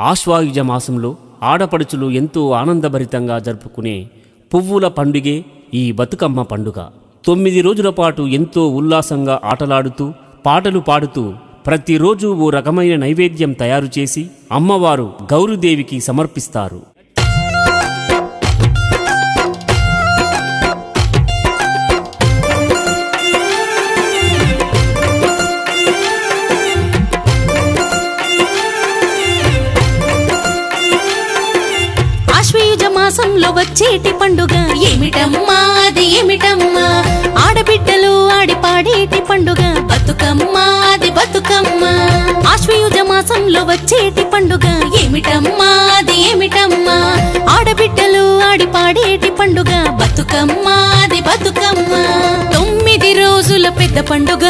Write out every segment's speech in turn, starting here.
ఆశ్వాయుజ మాసంలో ఆడపడుచులు ఎంతో ఆనందభరితంగా జరుపుకునే పువ్వుల పండుగే ఈ బతుకమ్మ పండుగ. తొమ్మిది రోజుల పాటు ఎంతో ఉల్లాసంగా ఆటలాడుతూ పాటలు పాడుతూ ప్రతిరోజు ఓ రకమైన నైవేద్యం తయారు చేసి అమ్మవారు గౌరుదేవికి సమర్పిస్తారు. మాసంలో వచ్చేటి పండుగ ఏమిటమ్మా? అది ఏమిటమ్మా? ఆడబిడ్డలు ఆడి పాడేటి పండుగ? బతుకమ్మా అది బతుకమ్మ. ఆశ్వయుజ మాసంలో వచ్చేటి పండుగ ఏమిటమ్మా? అది ఏమిటమ్మా? ఆడబిడ్డలు ఆడి పాడేటి పండుగ? బతుకమ్మా అది బతుకమ్మ. తొమ్మిది రోజుల పెద్ద పండుగ.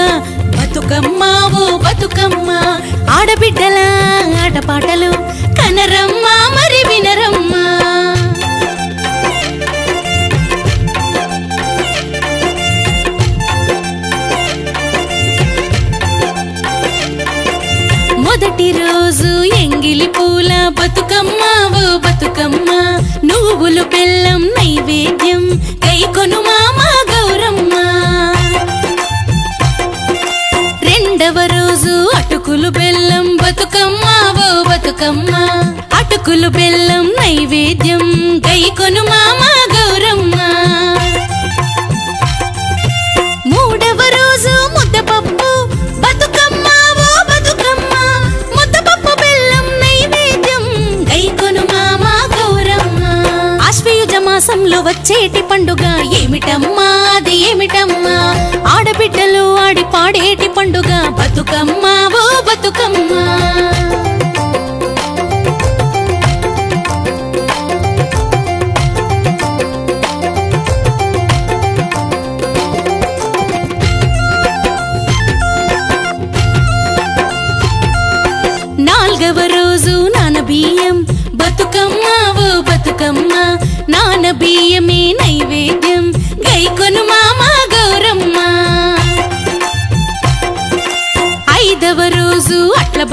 బతుకమ్మ ఓ బతుకమ్మ. ఆడబిడ్డల ఆటపాటలు మొదటి రోజు ఎంగిలి పూల బతుకమ్మ ఓ బతుకమ్మ. నువ్వులు బెల్లం నైవేద్యం కైకొను మామ గౌరమ్మ. రెండవ రోజు అటుకులు బెల్లం బతుకమ్మ ఓ బతుకమ్మ. అటుకులు బెల్లం నైవేద్యం గైకొను మామ గౌరమ్మ. మాసంలో వచ్చేటి పండుగ ఏమిటమ్మా? అది ఏమిటమ్మా? ఆడబిడ్డలు ఆడి పాడేటి పండుగ బతుకమ్మ ఓ బతుకమ్మ.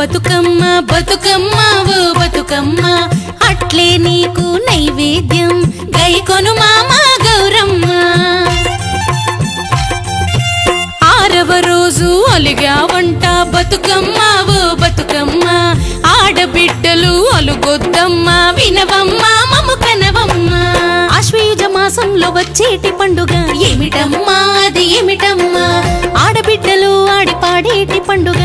బతుకమ్మ బతుకమ్మ ఓ బతుకమ్మ. అట్లే నీకు నైవేద్యం. గైకొను మామా గౌరమ్మ. ఆరవ రోజు అలిగావంట బతుకమ్మ ఓ బతుకమ్మ. ఆడబిడ్డలు అలుగొద్దమ్మ వినవమ్మ మము కనవమ్మ. ఆశ్వయుజ మాసంలో వచ్చేటి పండుగ ఏమిటమ్మా అది ఏమిటమ్మా? ఆడబిడ్డలు ఆడి పాడేటి పండుగ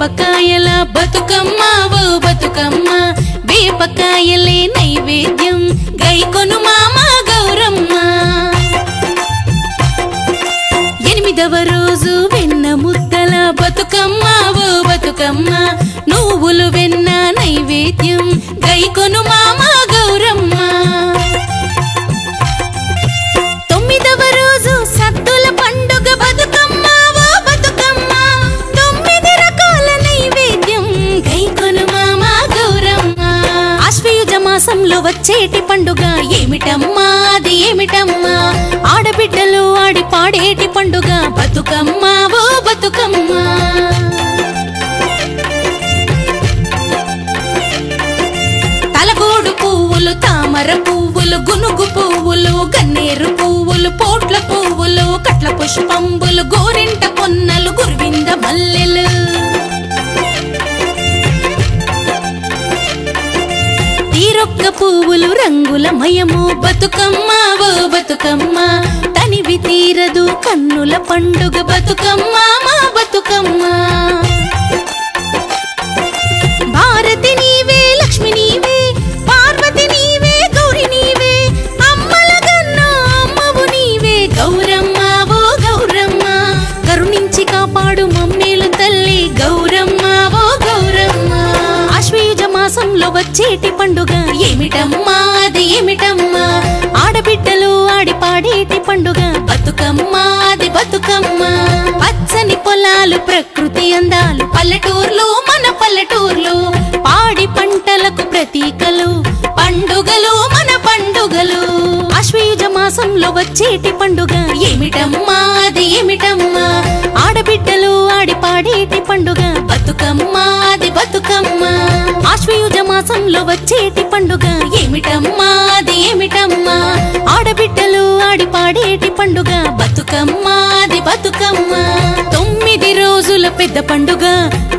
వేపకాయల బతుకమ్మ? ఓ బతుకమ్మ వేపకాయలే వచ్చేటి పండుగ ఏమిటమ్మా? అది ఏమిటమ్మా? ఆడబిడ్డలు ఆడి పాడేటి పండుగ బతుకమ్మ ఓ బతుకమ్మ. తలగోడు పువ్వులు తామర పువ్వులు గునుగు పువ్వులు గన్నేరు పువ్వులు పోట్ల పువ్వులు కట్ల పుష్పంబులు గోరింట పొన్నలు గురువింద మల్లెలు. రొక్క పువ్వులు రంగుల మయము బతుకమ్మ ఓ బతుకమ్మ. తనివి తీరదు కన్నుల పండుగ బతుకమ్మా మా బతుకమ్మ ఏమిటమ్మా? ఆడబిడ్డలు ఆడిపాడేటి పండుగ. బతుకమ్మ అది బతుకమ్మ. పచ్చని పొలాలు ప్రకృతి అందాలు. పల్లెటూర్లు మన పల్లెటూర్లు పాడి పంటలకు ప్రతీకలు. పండుగలు మన పండుగలు. అశ్వయుజ మాసంలో వచ్చేటి పండుగ. ఏమిటమ్మా అది ఏమిటమ్మా? మాసంలో వచ్చేటి పండుగ ఏమిటమ్మా? అది ఏమిటమ్మా? ఆడబిడ్డలు ఆడి పాడేటి పండుగ బతుకమ్మా అది బతుకమ్మ. తొమ్మిది రోజుల పెద్ద పండుగ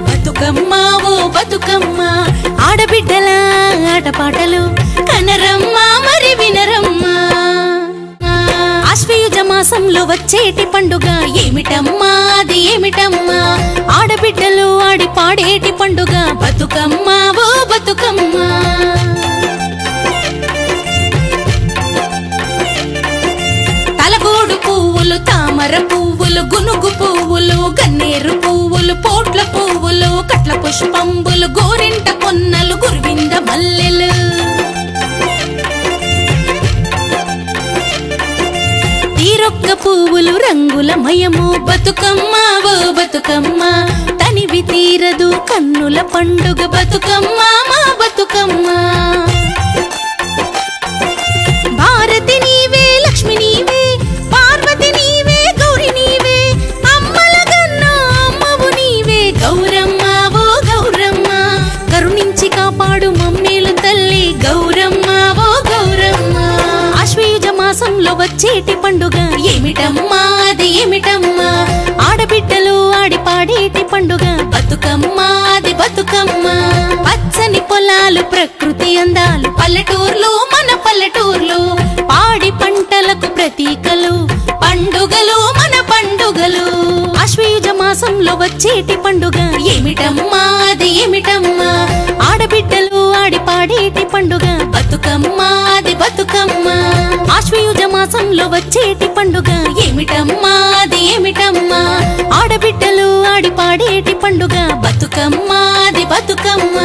బతుకమ్మ ఓ బతుకమ్మ. ఆడబిడ్డల ఆటపాటలు కనరమ్మా మరి వినరమ్మా. ఆశ్వయుజ మాసంలో వచ్చేటి పండుగ ఏమిటమ్మా? అది ఏమిటమ్మా? ఆడబిడ్డలు ఆడి పాడేటి పండుగ బతుకమ్మ బతుకమ్మ. తలగోడు పువ్వులు తామర పువ్వులు గునుగు పువ్వులు గన్నేరు పువ్వులు పోట్ల పువ్వులు కట్ల పుష్పంబులు గోరింట కొన్నలు గురువింద మల్లెలు. తీరొక్క పువ్వులు రంగుల మయము. బతుకమ్మ ఓ బతుకమ్మ తనివి తీరదు కన్నుల పండుగ బతుకమ్మ. ఏమిటమ్మా అది ఏమిటమ్మా? ఆడబిడ్డలు ఆడి పాడేటి పండుగ. బతుకమ్మ అది బతుకమ్మ. పచ్చని పొలాలు ప్రకృతి అందాలు. పల్లెటూర్లు మన పల్లెటూర్లు పాడి పంటలకు ప్రతీకలు. పండుగలు మన పండుగలు. అశ్వయుజ మాసంలో వచ్చేటి పండుగ. ఏమిటమ్మా అది ఏమిటమ్మా? ఆడబిడ్డలు ఆడి పాడేటి పండుగ. బతుకమ్మ మాసంలో వచ్చేటి పండుగ ఏమిటమ్మా అది ఏమిటమ్మా ఆడబిడ్డలు ఆడి పాడేటి పండుగ బతుకమ్మా అది బతుకమ్మ.